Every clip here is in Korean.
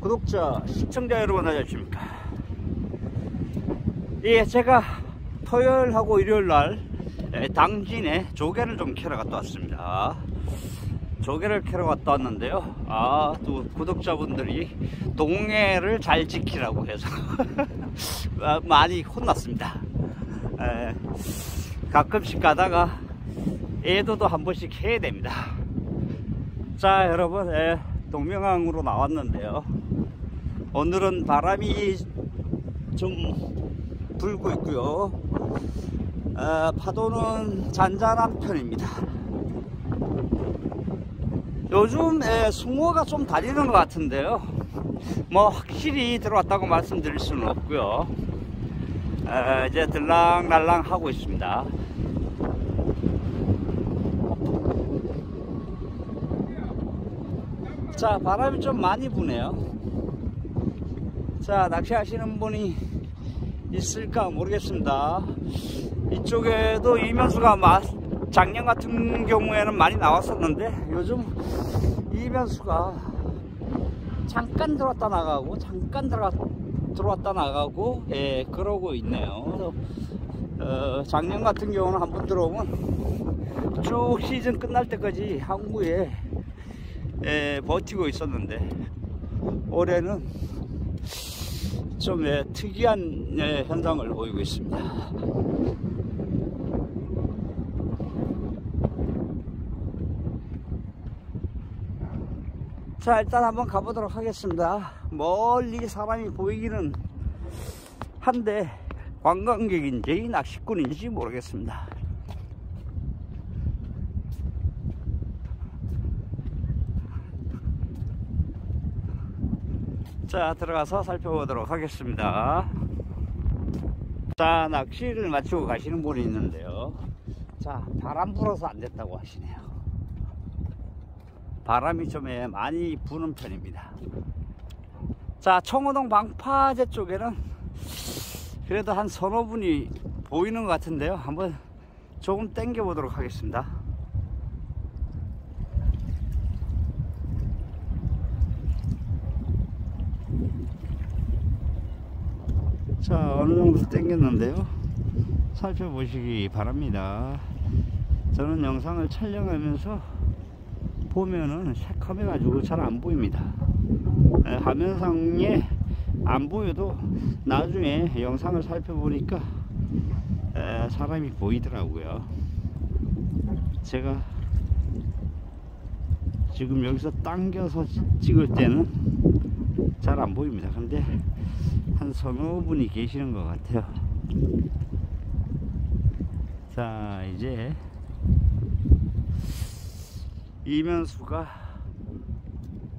구독자, 시청자 여러분 안녕하십니까. 예, 제가 토요일하고 일요일 날 예, 당진에 조개를 좀 캐러 갔다 왔습니다. 조개를 캐러 갔다 왔는데요. 아, 또 구독자분들이 동해를 잘 지키라고 해서 아, 많이 혼났습니다. 에, 가끔씩 가다가 애도도 한 번씩 해야 됩니다. 자, 여러분, 에, 동명항으로 나왔는데요. 오늘은 바람이 좀 불고 있고요. 어, 파도는 잔잔한 편입니다. 요즘 에, 숭어가 좀 다니는 것 같은데요. 뭐 확실히 들어왔다고 말씀드릴 수는 없고요. 에, 이제 들랑날랑 하고 있습니다. 자 바람이 좀 많이 부네요. 자 낚시하시는 분이 있을까 모르겠습니다. 이쪽에도 이면수가 작년 같은 경우에는 많이 나왔었는데 요즘 이면수가 잠깐 들어왔다 나가고 잠깐 들어왔, 들어왔다 나가고 예 그러고 있네요. 어, 작년 같은 경우는 한 번 들어오면 쭉 시즌 끝날 때까지 항구에 예, 버티고 있었는데 올해는 좀 예, 특이한 예, 현상을 보이고 있습니다. 자 일단 한번 가보도록 하겠습니다. 멀리 사람이 보이기는 한데 관광객인지 낚시꾼인지 모르겠습니다. 자 들어가서 살펴보도록 하겠습니다. 자 낚시를 마치고 가시는 분이 있는데요. 자 바람 불어서 안 됐다고 하시네요. 바람이 좀 많이 부는 편입니다. 자 청호동 방파제 쪽에는 그래도 한 서너 분이 보이는 것 같은데요. 한번 조금 땡겨 보도록 하겠습니다 자 어느 정도 땡겼는데요? 살펴보시기 바랍니다. 저는 영상을 촬영하면서 보면은 새카매 가지고 잘 안 보입니다. 화면상에 안 보여도 나중에 영상을 살펴보니까 사람이 보이더라고요. 제가 지금 여기서 당겨서 찍을 때는 잘 안 보입니다. 근데 한 서너 분이 계시는 것 같아요. 자 이제 이면수가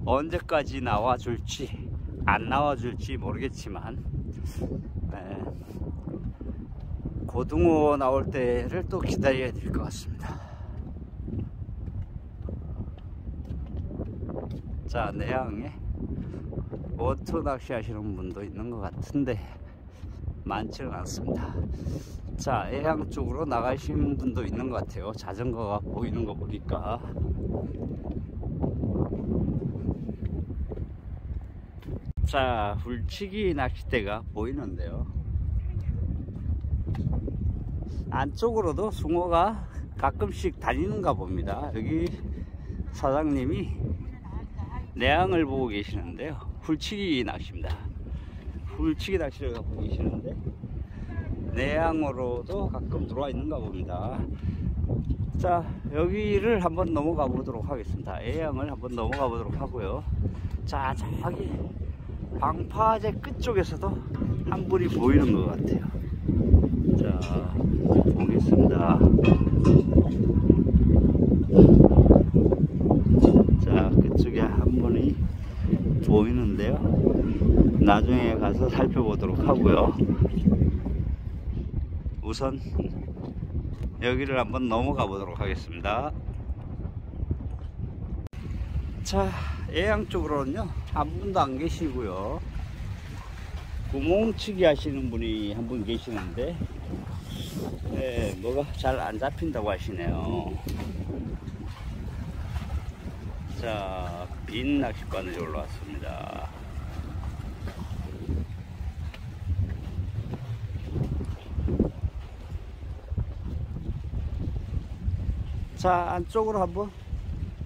언제까지 나와줄지 안 나와줄지 모르겠지만 네, 고등어 나올 때를 또 기다려야 될 것 같습니다. 자 내양에 워터 낚시 하시는 분도 있는 것 같은데 많지는 않습니다. 자 해양 쪽으로 나가시는 분도 있는 것 같아요. 자전거가 보이는 거 보니까. 자 불치기 낚싯대가 보이는데요. 안쪽으로도 숭어가 가끔씩 다니는가 봅니다. 여기 사장님이 내항을 보고 계시는데요 훌치기 낚시입니다. 훌치기 낚시를 갖고 계시는데 내양으로도 가끔 들어와 있는가 봅니다. 자 여기를 한번 넘어가 보도록 하겠습니다. 애양을 한번 넘어가 보도록 하고요. 자 저기 방파제 끝쪽에서도 한 분이 보이는 것 같아요. 자 보겠습니다. 자 그쪽에 한 분이 보이는데요. 나중에 가서 살펴보도록 하고요. 우선 여기를 한번 넘어가 보도록 하겠습니다. 자, 예양 쪽으로는요, 한 분도 안 계시고요. 구멍치기 하시는 분이 한 분 계시는데, 네, 뭐가 잘 안 잡힌다고 하시네요. 자, 빈 낚시관을 올라왔습니다. 있습니다. 자 안쪽으로 한번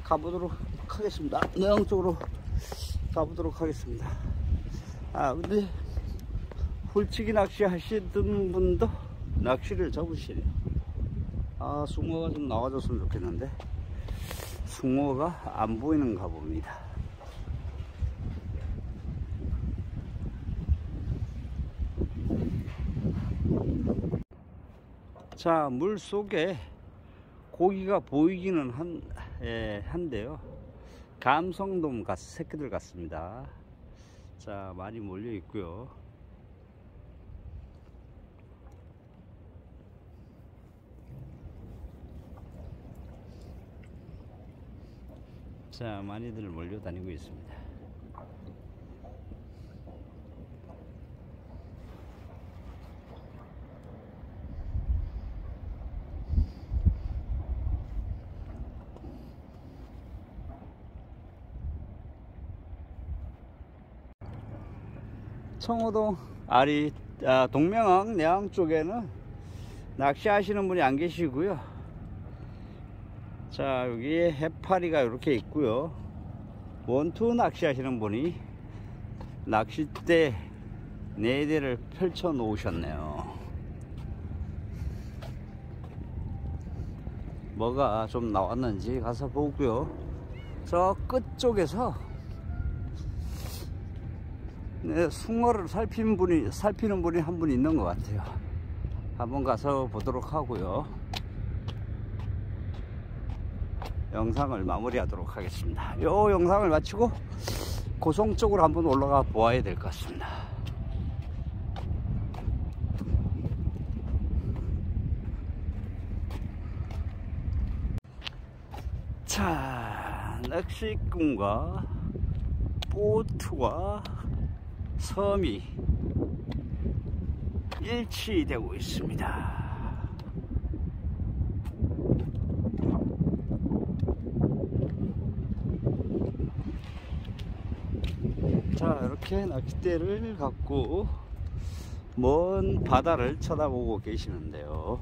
가보도록 하겠습니다. 내양 쪽으로 가보도록 하겠습니다. 아 근데 홀치기 낚시 하시던 분도 낚시를 잡으시네요. 아 숭어가 좀 나와줬으면 좋겠는데 숭어가 안 보이는가 봅니다. 자, 물 속에 고기가 보이기는 한, 예, 한데요. 감성돔 같, 새끼들 같습니다. 자, 많이 몰려 있고요. 자, 많이들 몰려 다니고 있습니다. 청호동 아리 아, 동명항 내항 쪽에는 낚시하시는 분이 안 계시고요. 자 여기에 해파리가 이렇게 있고요. 원투 낚시하시는 분이 낚싯대 4대를 펼쳐 놓으셨네요. 뭐가 좀 나왔는지 가서 보고요. 저 끝쪽에서 네, 숭어를 살피는 분이 살피는 분이 한 분 있는 것 같아요. 한번 가서 보도록 하고요. 영상을 마무리하도록 하겠습니다. 요 영상을 마치고 고성 쪽으로 한번 올라가 보아야 될 것 같습니다. 자, 낚시꾼과 보트와 섬이 일치되고 있습니다. 자 이렇게 낚싯대를 갖고 먼 바다를 쳐다보고 계시는데요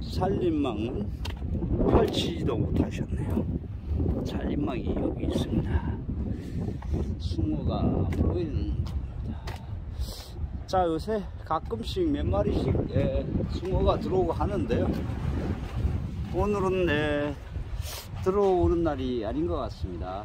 살림망은 펼치지도 못하셨네요 살림막이 여기 있습니다. 숭어가 보이는 겁니다. 자 요새 가끔씩 몇 마리씩 예, 숭어가 들어오고 하는데요. 오늘은 예, 들어오는 날이 아닌 것 같습니다.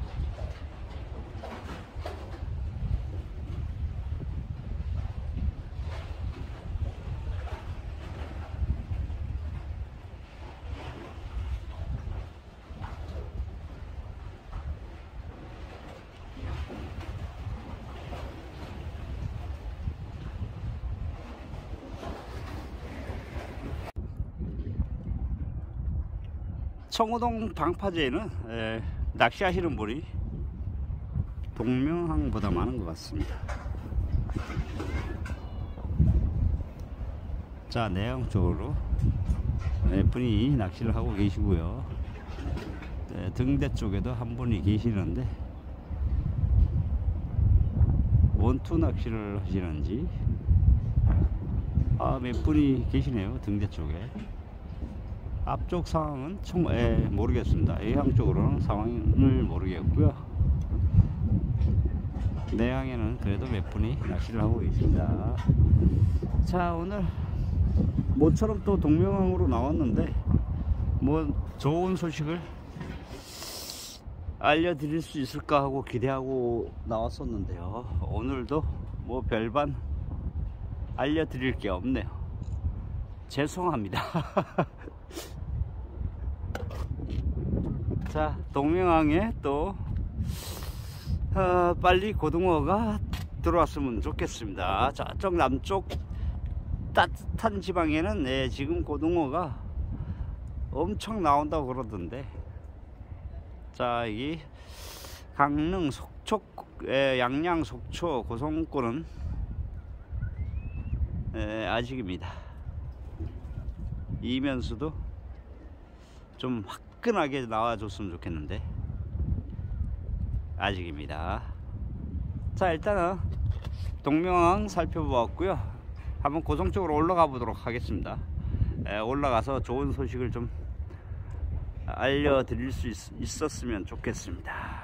청호동 방파제에는 에, 낚시하시는 분이 동명항보다 많은 것 같습니다. 자, 내양 쪽으로 네 분이 낚시를 하고 계시고요. 네, 등대 쪽에도 한 분이 계시는데 원투 낚시를 하시는지 아, 몇 분이 계시네요. 등대 쪽에. 앞쪽 상황은 총, 에, 모르겠습니다. A항 쪽으로는 상황을 모르겠고요. 내항에는 그래도 몇 분이 낚시를 하고 계십니다. 자, 오늘 모처럼 또 동명항으로 나왔는데 뭐 좋은 소식을 알려드릴 수 있을까 하고 기대하고 나왔었는데요. 오늘도 뭐 별반 알려드릴 게 없네요. 죄송합니다. 자 동명항에 또 어, 빨리 고등어가 들어왔으면 좋겠습니다 저쪽 남쪽 따뜻한 지방에는 네, 지금 고등어가 엄청 나온다고 그러던데 자 여기 강릉 속초 에, 양양 속초 고성군은 에, 아직입니다 이면수도 좀 확. 화끈하게 나와줬으면 좋겠는데 아직입니다 자 일단은 동명항 살펴보았고요 한번 고성 쪽으로 올라가 보도록 하겠습니다. 에, 올라가서 좋은 소식을 좀 알려드릴 수 있, 있었으면 좋겠습니다.